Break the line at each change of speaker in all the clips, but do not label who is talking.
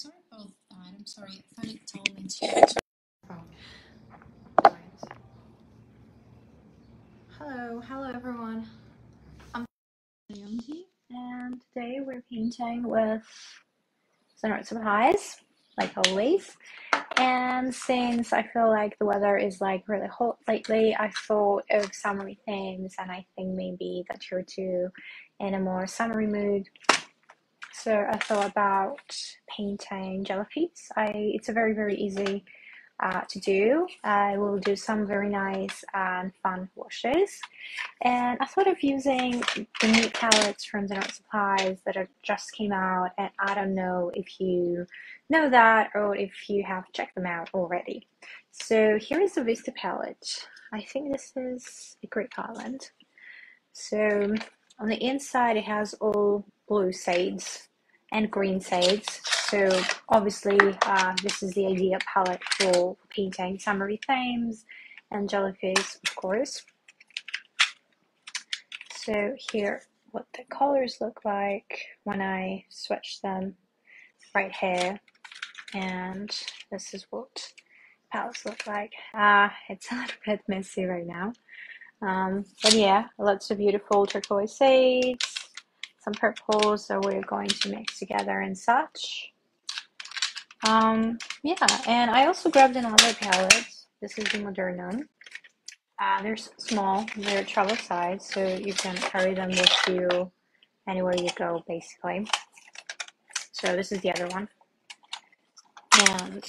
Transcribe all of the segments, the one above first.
sorry about that. I'm sorry. I thought it told me to. Oh. Hello, hello everyone. I'm Leonti, and today we're painting with ZenART Supplies, like always. And since I feel like the weather is like really hot lately, I thought of summery themes, and I think maybe that you're too in a more summery mood. So I thought about painting jellyfish. I it's a very very easy uh, to do. I will do some very nice and fun washes. And I thought of using the new palettes from ZenART Supplies that are just came out. And I don't know if you know that or if you have checked them out already. So here is the Vista palette. I think this is a great palette. So on the inside it has all blue shades and green shades. So obviously uh, this is the ideal palette for painting summery themes and jellyfish of course. So here what the colors look like when I switch them right here and this is what palettes look like. Ah, uh, it's a little bit messy right now. Um, but yeah, lots of beautiful turquoise shades, some purples that we're going to mix together and such. Um, yeah, and I also grabbed another palette. This is the Modernum. Uh, they're small, they're travel size, so you can carry them with you anywhere you go, basically. So this is the other one. And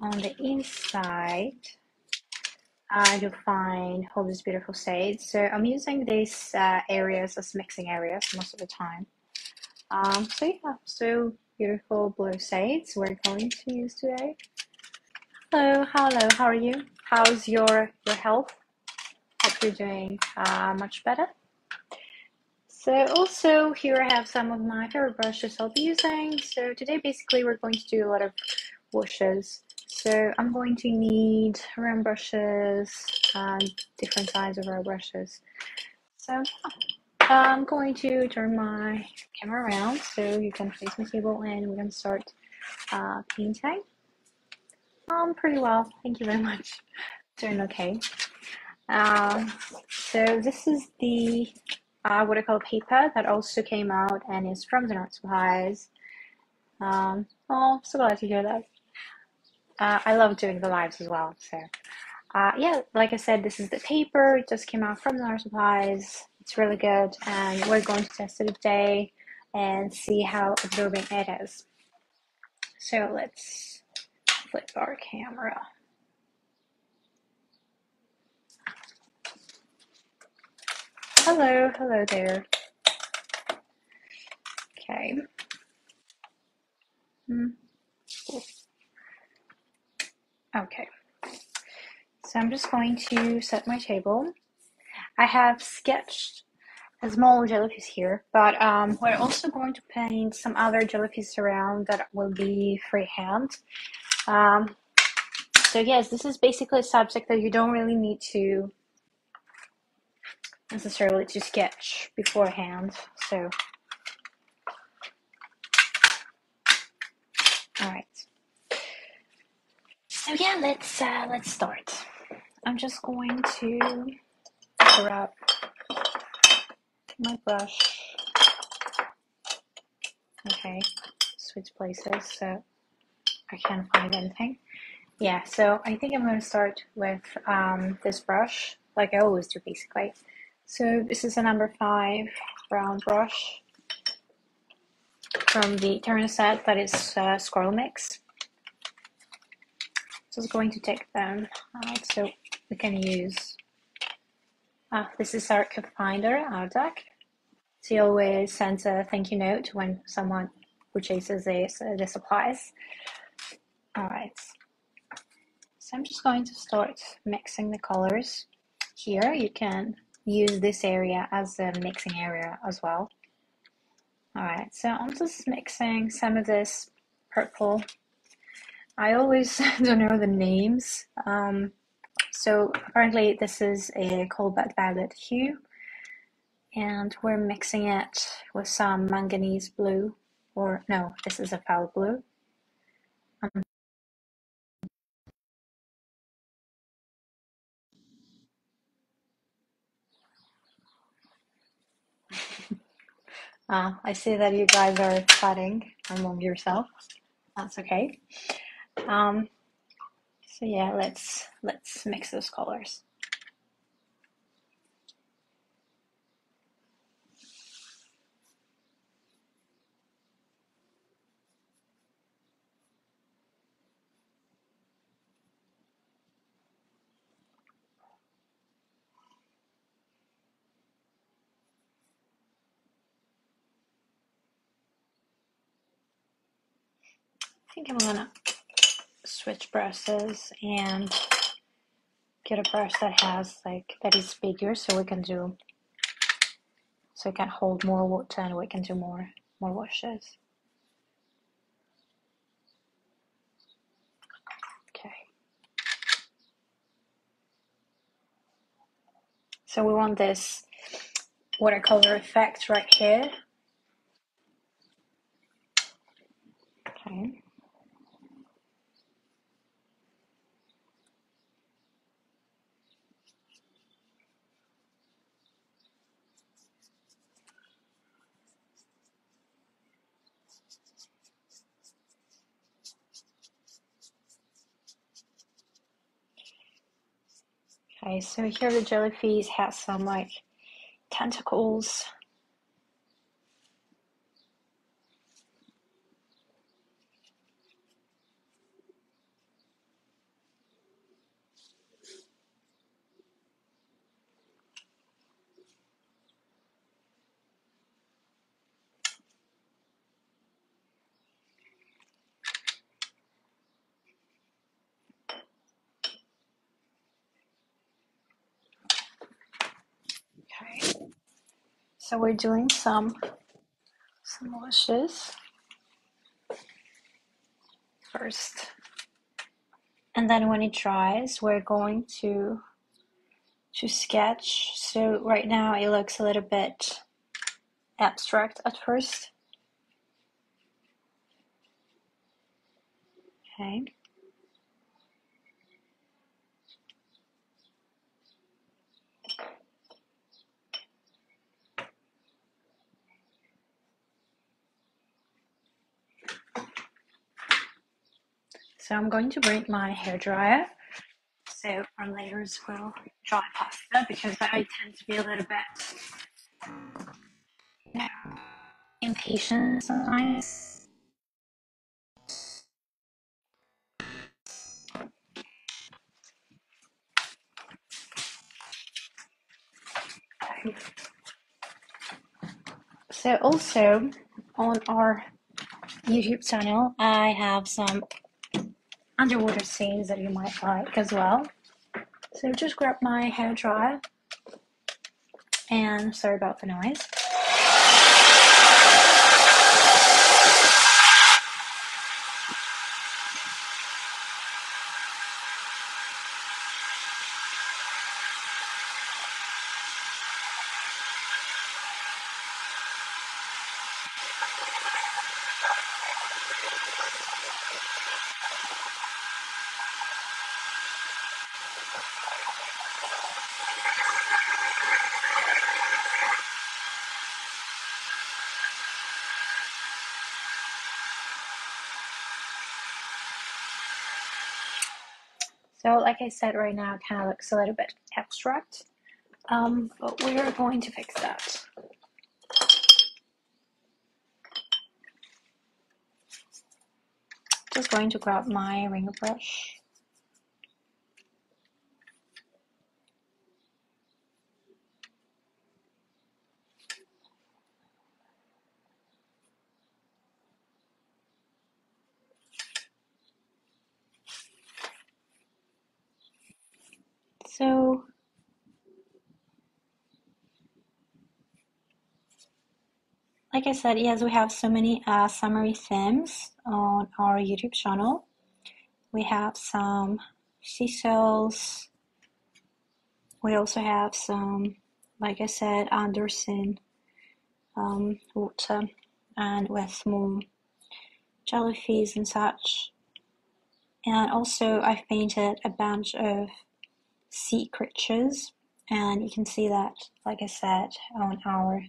on the inside, uh, you'll find all these beautiful shades. So I'm using these uh, areas as mixing areas most of the time. Um, so yeah, so beautiful blue shades we're going to use today. Hello, hello, how are you? How's your, your health? Hope you're doing uh, much better. So also here I have some of my favorite brushes I'll be using. So today basically we're going to do a lot of washes so I'm going to need round brushes and different sizes of round brushes. So I'm going to turn my camera around so you can face my table and we can start uh, painting. Um, pretty well, thank you very much. Doing okay. Um, so this is the uh, watercolor paper that also came out and is from ZenART Supplies. Um, oh, so glad to hear that. Uh, I love doing the lives as well. So, uh, yeah, like I said, this is the paper. It just came out from Art Supplies. It's really good, and we're going to test it today and see how absorbing it is. So let's flip our camera. Hello, hello there. Okay. Hmm. Okay, so I'm just going to set my table. I have sketched a small jellyfish here, but um, we're also going to paint some other jellyfish around that will be freehand. Um, so yes, this is basically a subject that you don't really need to necessarily to sketch beforehand. So, all right. So yeah, let's uh, let's start. I'm just going to grab my brush. Okay, switch places so I can't find anything. Yeah, so I think I'm going to start with um, this brush, like I always do basically. So this is a number five round brush from the Eterna set that is uh, Squirrel Mix just going to take them out so we can use uh, this is our cup finder our deck. She always sends a thank you note when someone purchases this uh, the supplies. All right so I'm just going to start mixing the colors here. You can use this area as a mixing area as well. All right so I'm just mixing some of this purple I always don't know the names. Um, so apparently this is a cobalt violet hue and we're mixing it with some manganese blue or no, this is a phthalo blue. Uh, I see that you guys are chatting among yourselves. That's okay. Um, so yeah, let's let's mix those colors. I think I'm gonna switch brushes and get a brush that has like that is bigger so we can do so it can hold more water and we can do more more washes. Okay. So we want this watercolor effect right here. Okay. Okay, so here the jellyfish has some like tentacles. Okay, so we're doing some some washes first, and then when it dries, we're going to to sketch. So right now it looks a little bit abstract at first. Okay. So I'm going to bring my hair dryer so our layers will dry faster because I tend to be a little bit impatient sometimes. So also on our YouTube channel, I have some underwater scenes that you might like as well. So just grab my hair dryer and sorry about the noise. So like I said right now, it kind of looks a little bit abstract, um, but we're going to fix that. Just going to grab my rigger brush. So like I said, yes, we have so many uh, summery themes on our YouTube channel. We have some seashells. We also have some, like I said, Anderson um, water and with more jellyfish and such. And also I've painted a bunch of sea creatures and you can see that, like I said, on our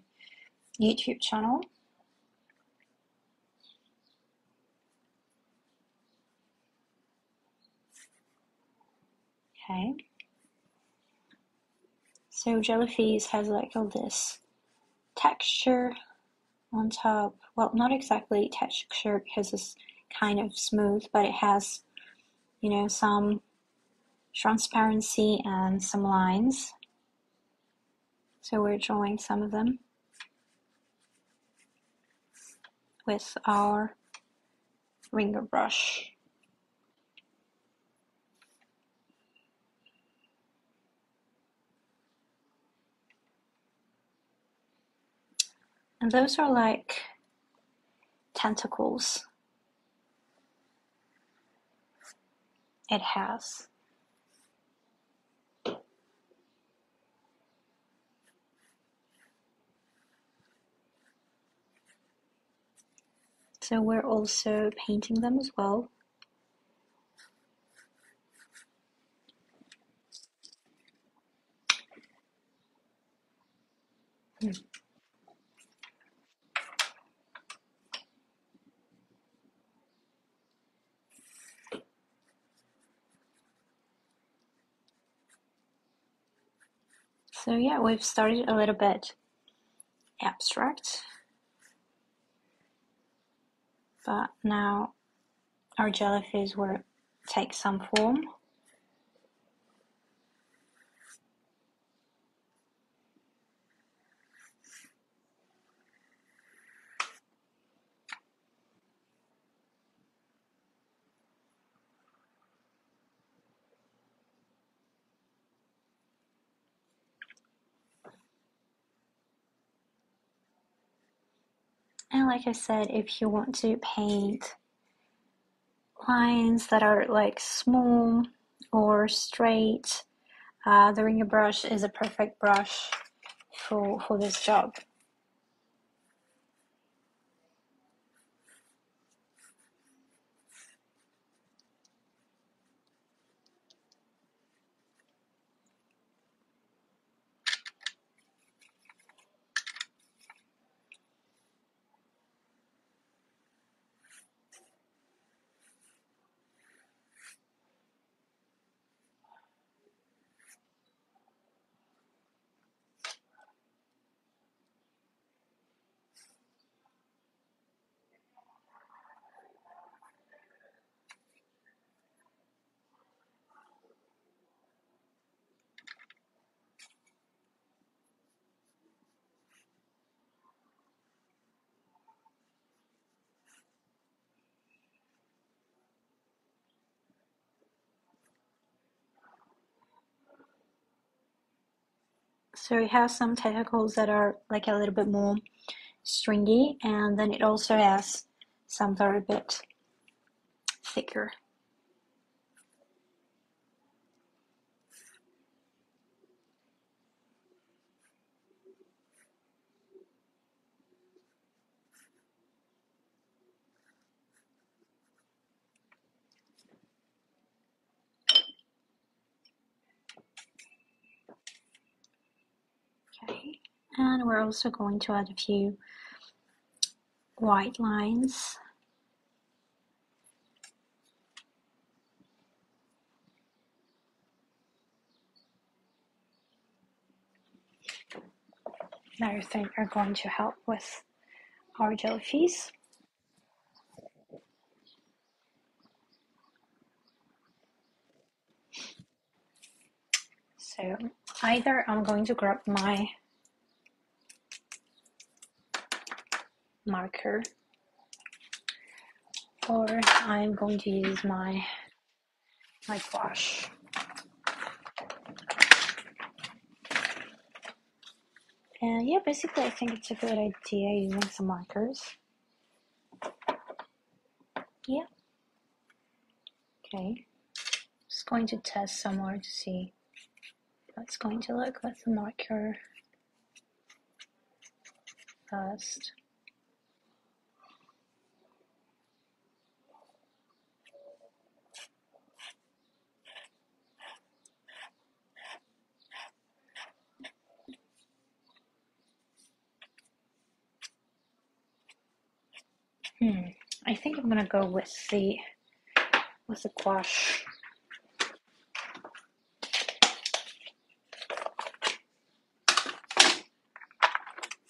YouTube channel. Okay. So jellyfish has like all this texture on top. Well, not exactly texture because it's kind of smooth, but it has, you know, some transparency and some lines. So we're drawing some of them with our rigger brush. And those are like tentacles. It has. So we're also painting them as well. Hmm. So yeah, we've started a little bit abstract, but now our jellyfish will take some form. And like I said, if you want to paint lines that are like small or straight, uh, the rigger brush is a perfect brush for, for this job. So it has some tentacles that are like a little bit more stringy and then it also has some that are a bit thicker. Okay, and we're also going to add a few white lines. that I think are going to help with our jellyfish. So either I'm going to grab my marker or I'm going to use my my gouache. And yeah, basically I think it's a good idea using some markers. Yeah. Okay. Just going to test some more to see how it's going to look with the marker first. Hmm. I think I'm gonna go with the with the gouache.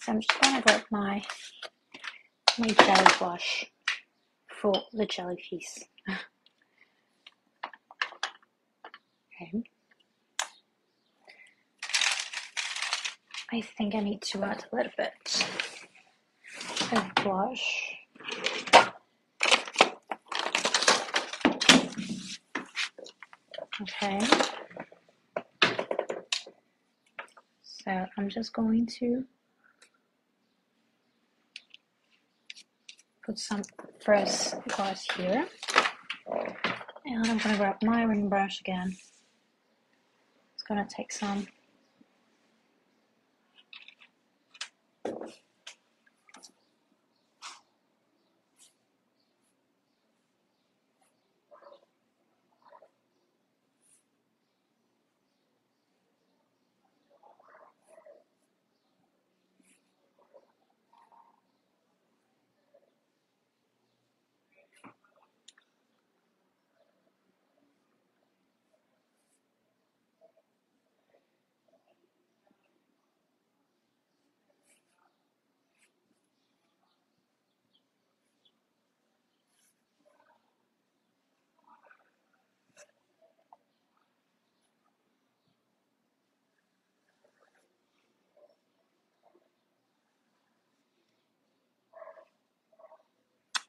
So I'm just gonna grab my my jelly gouache for the jelly piece. okay. I think I need to add a little bit of gouache. Okay. So I'm just going to put some fresh gouache here. And I'm gonna grab my ring brush again. It's gonna take some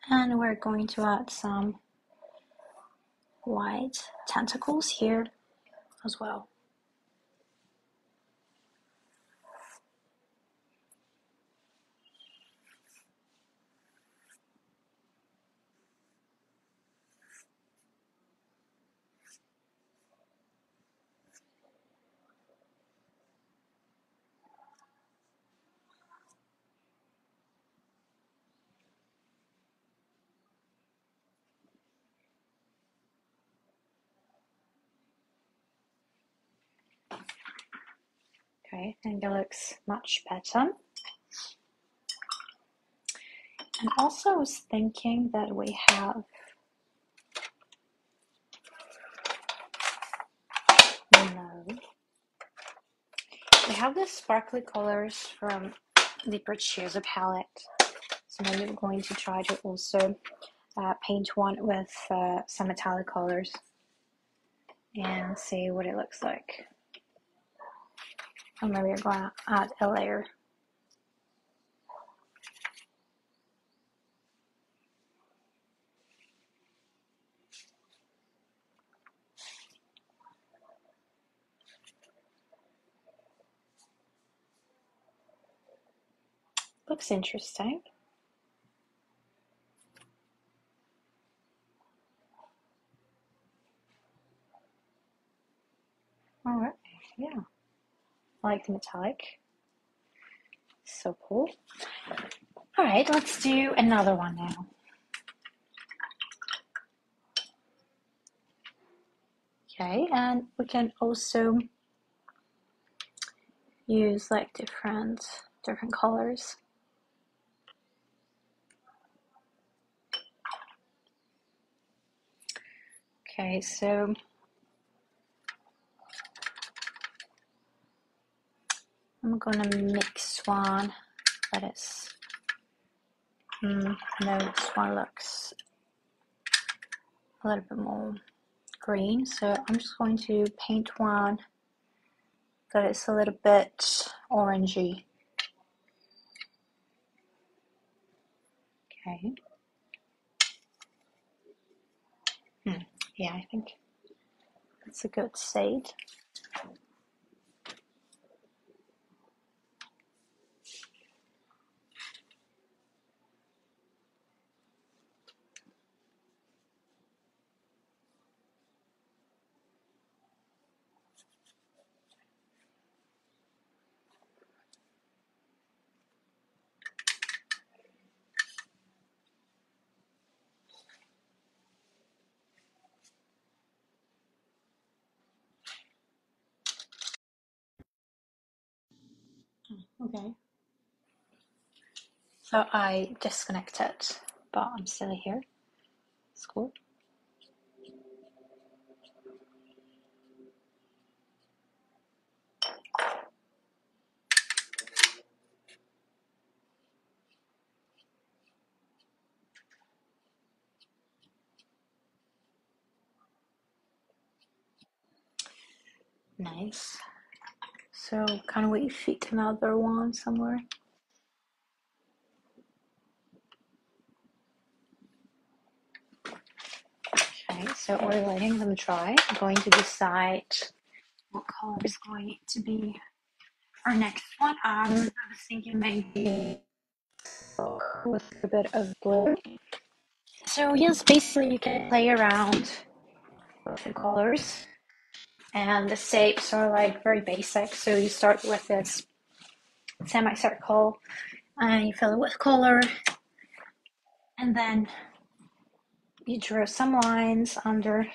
and we're going to add some white tentacles here as well. Okay, I think it looks much better. And also I was thinking that we have no we have the sparkly colors from the Preciosa palette. So maybe I'm going to try to also uh, paint one with uh, some metallic colors and see what it looks like. Or maybe I'm going to add a layer. Looks interesting. Alright, yeah. I like the metallic. So cool. Alright, let's do another one now. Okay, and we can also use like different different colors. Okay, so I'm gonna mix one that is. Mm, no this one looks a little bit more green so I'm just going to paint one that is a little bit orangey. Okay. Hmm. yeah I think that's a good shade Okay. So I disconnected but I'm still here. It's cool. Nice. So can we fit another one somewhere? Okay, so we're letting them dry. I'm going to decide what color is going to be our next one. Um, I was thinking maybe with a bit of blue. So yes, basically you can play around with the colors and the shapes are like very basic. So you start with this semicircle and you fill it with color. And then you draw some lines under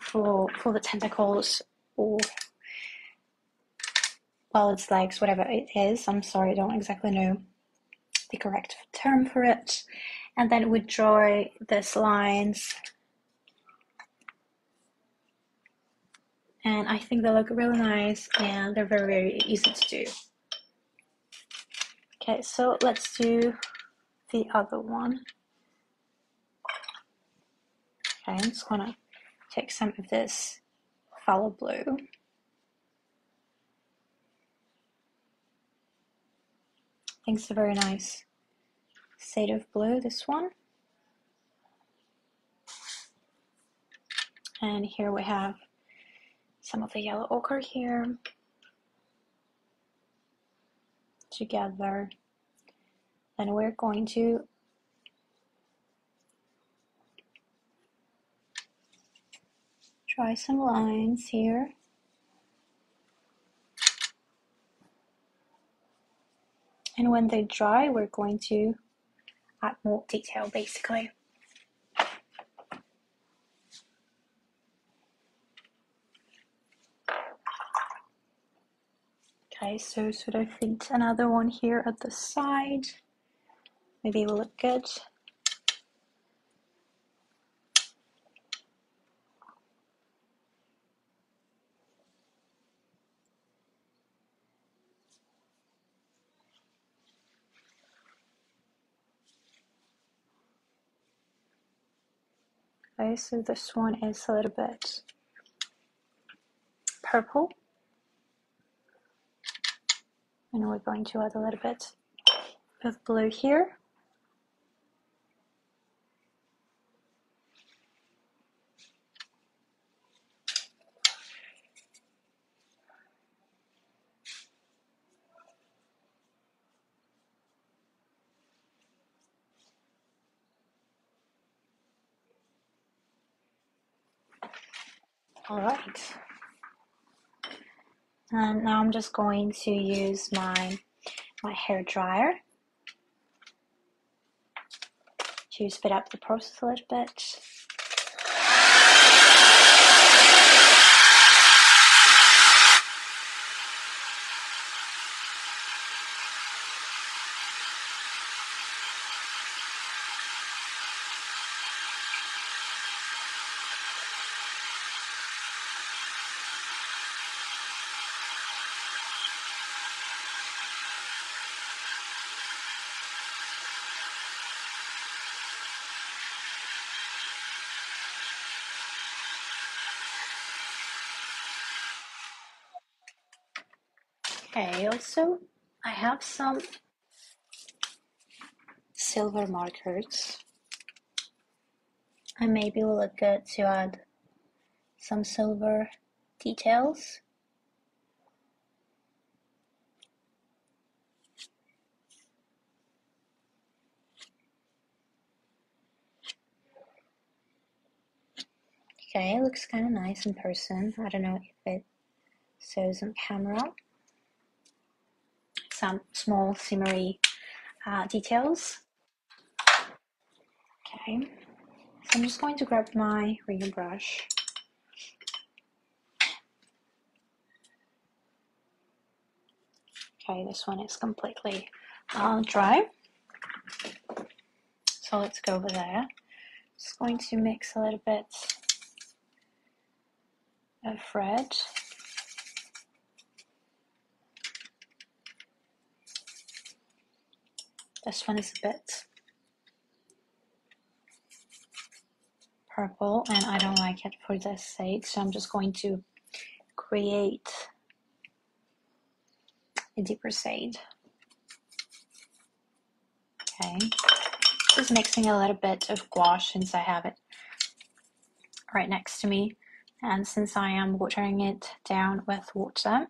for for the tentacles or well its legs whatever it is. I'm sorry i don't exactly know the correct term for it. And then we draw these lines and I think they look really nice and they're very very easy to do. Okay so let's do the other one. Okay I'm just gonna take some of this phthalo blue. I think it's a very nice shade of blue this one. And here we have some of the yellow ochre here together. Then we're going to try some lines here. And when they dry, we're going to add more detail basically. Okay, so should I fit another one here at the side? Maybe it will look good. Okay, so this one is a little bit purple and we're going to add a little bit of blue here. All right and now I'm just going to use my my hair dryer to speed up the process a little bit. Okay, also I have some silver markers and maybe will look good to add some silver details. Okay, it looks kind of nice in person. I don't know if it shows on camera some small shimmery uh, details. Okay, so I'm just going to grab my ring brush. Okay, this one is completely uh, dry. So let's go over there. Just going to mix a little bit of red. This one is a bit purple and I don't like it for this sake so I'm just going to create a deeper shade. Okay. Just mixing a little bit of gouache since I have it right next to me. And since I am watering it down with water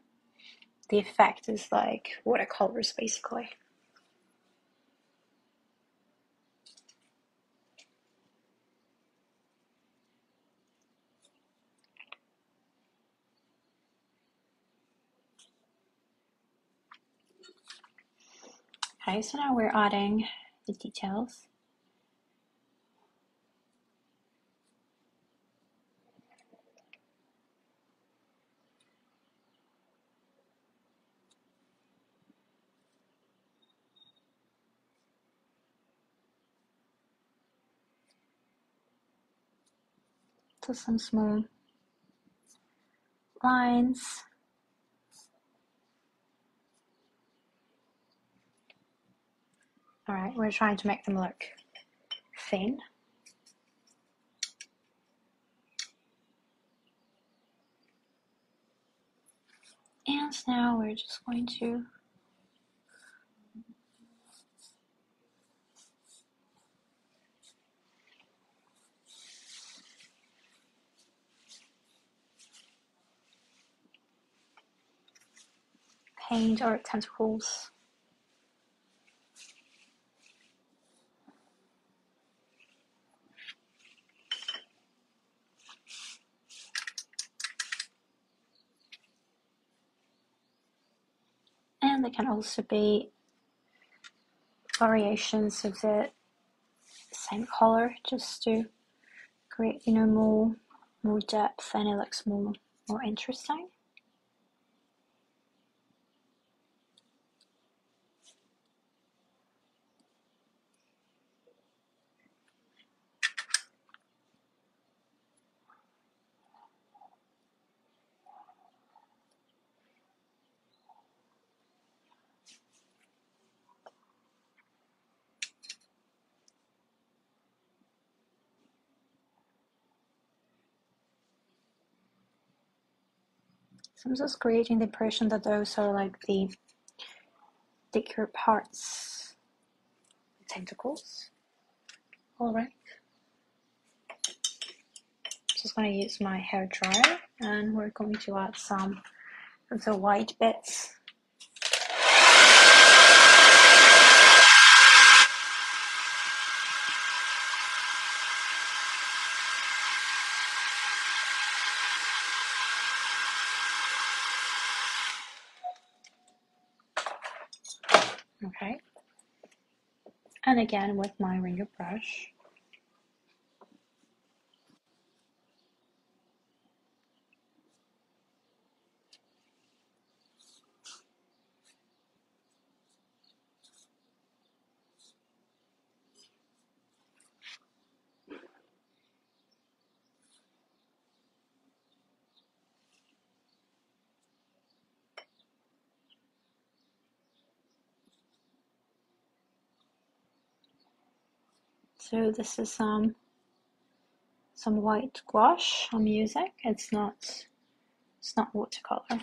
the effect is like watercolors basically Okay, so now we're adding the details. To some small lines. Alright, we're trying to make them look thin. And now we're just going to paint our tentacles can also be variations of the same color just to create you know more more depth and it looks more more interesting I'm just creating the impression that those are like the thicker parts, the tentacles. All right. Just going to use my hair dryer and we're going to add some of the white bits okay and again with my rigger brush so this is some some white gouache I'm using it's not it's not watercolor.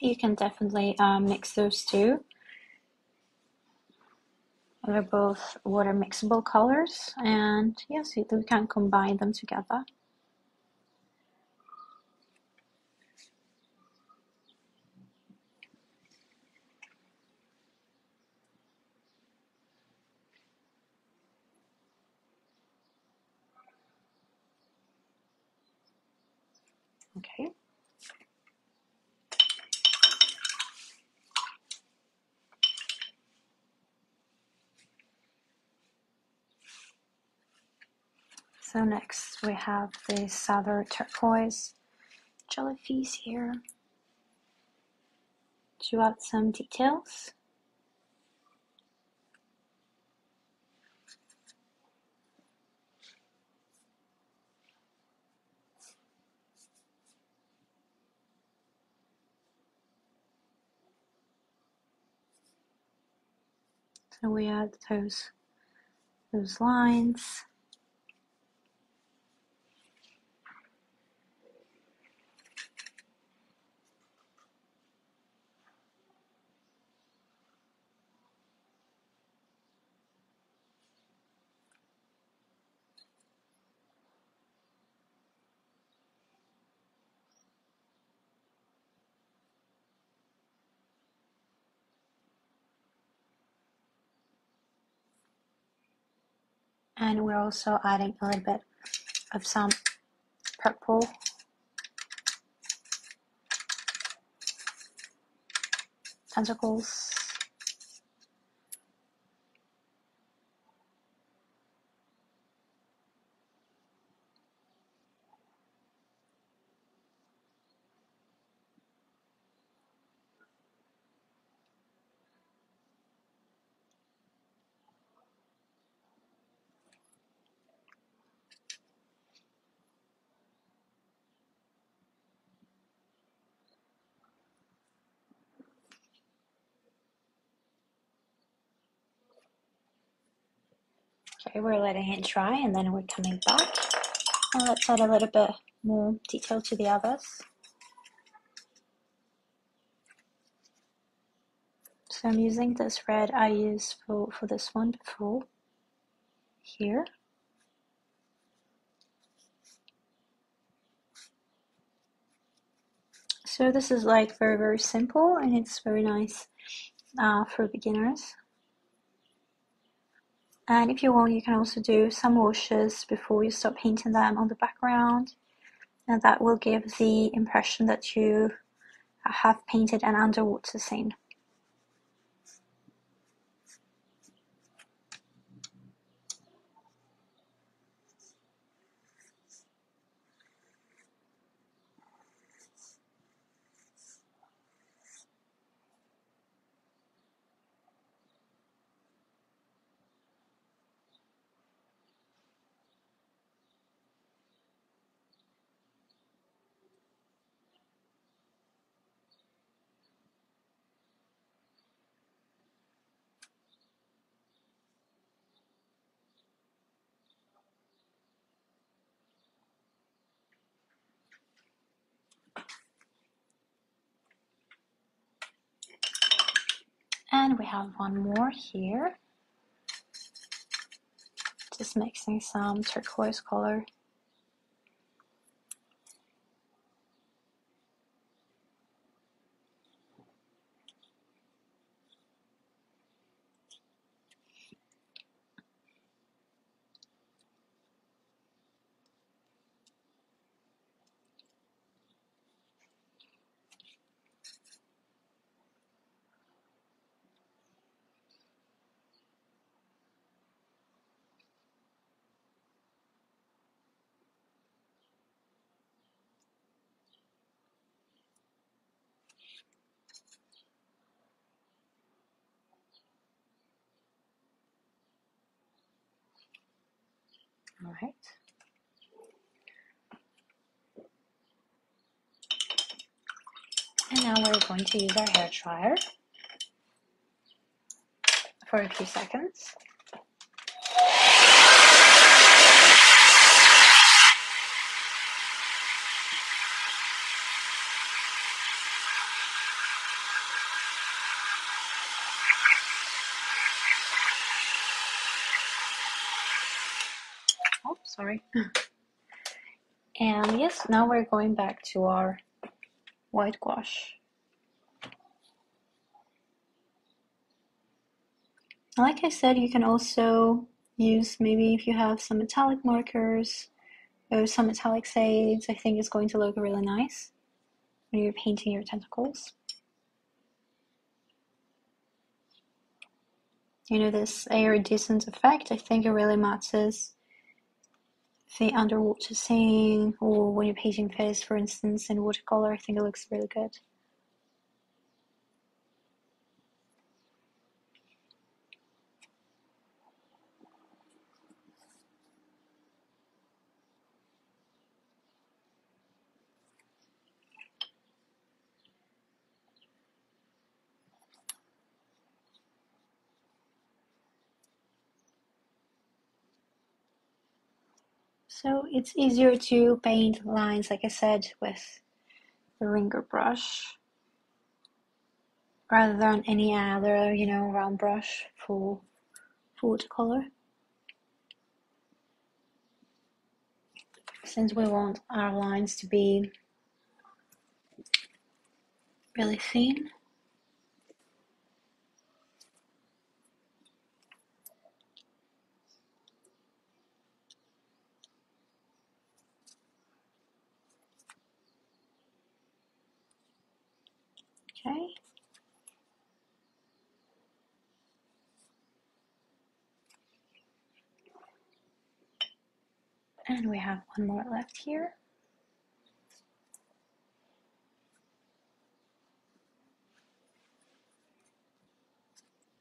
You can definitely um, mix those two. They're both water mixable colors and yes you can combine them together okay So next we have the Southern Turquoise jellyfish here. to add some details. So we add those those lines. And we're also adding a little bit of some purple. Tentacles Okay, we're letting it dry and then we're coming back. And let's add a little bit more detail to the others. So I'm using this red I used for, for this one before here. So this is like very very simple and it's very nice uh, for beginners. And if you want, you can also do some washes before you start painting them on the background. And that will give the impression that you have painted an underwater scene. And have one more here. Just mixing some turquoise color. All right. And now we're going to use our hair dryer for a few seconds. Oh, sorry. And yes, now we're going back to our white gouache. Like I said, you can also use maybe if you have some metallic markers or some metallic shades, I think it's going to look really nice when you're painting your tentacles. You know, this iridescent effect, I think it really matches the underwater scene or when you're painting fish, for instance, in watercolor. I think it looks really good. So it's easier to paint lines, like I said, with the rigger brush rather than any other, you know, round brush for, for watercolor. Since we want our lines to be really thin. Okay. And we have one more left here.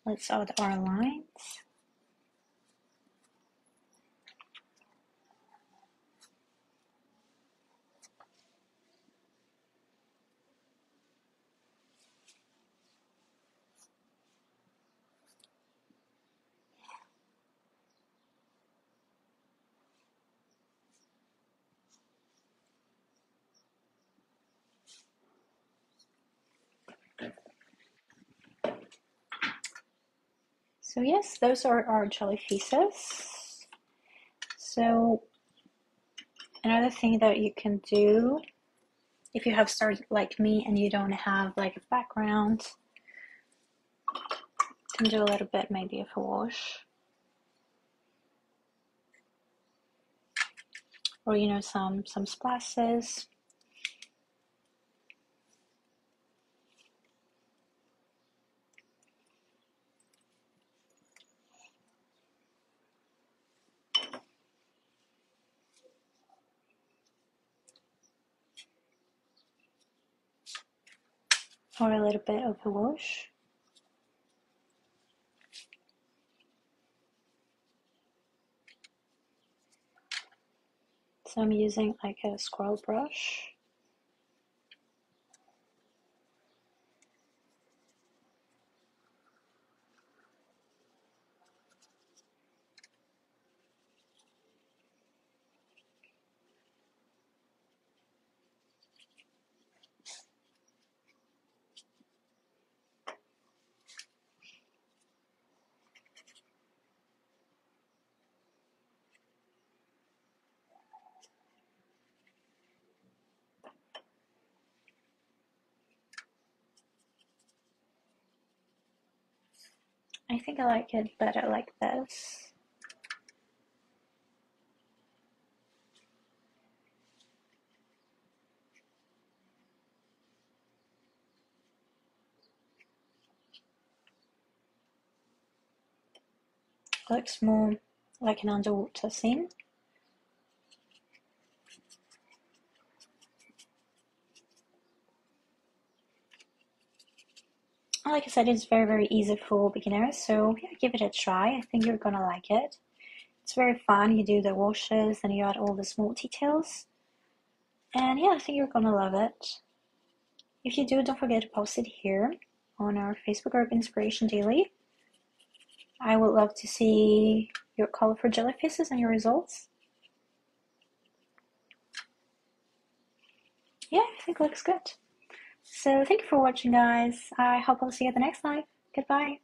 Let's add our lines. So yes, those are our jelly jellyfishes. So another thing that you can do if you have started like me and you don't have like a background, can do a little bit maybe of a wash. Or you know some some splashes. Or a little bit of a wash. So I'm using like a squirrel brush. I think I like it better like this. Looks more like an underwater scene. Like I said, it's very, very easy for beginners. So yeah, give it a try. I think you're gonna like it. It's very fun. You do the washes and you add all the small details. And yeah, I think you're gonna love it. If you do, don't forget to post it here on our Facebook group Inspiration Daily. I would love to see your colorful jellyfishes and your results. Yeah, I think it looks good. So thank you for watching guys. I hope I'll see you at the next live. Goodbye.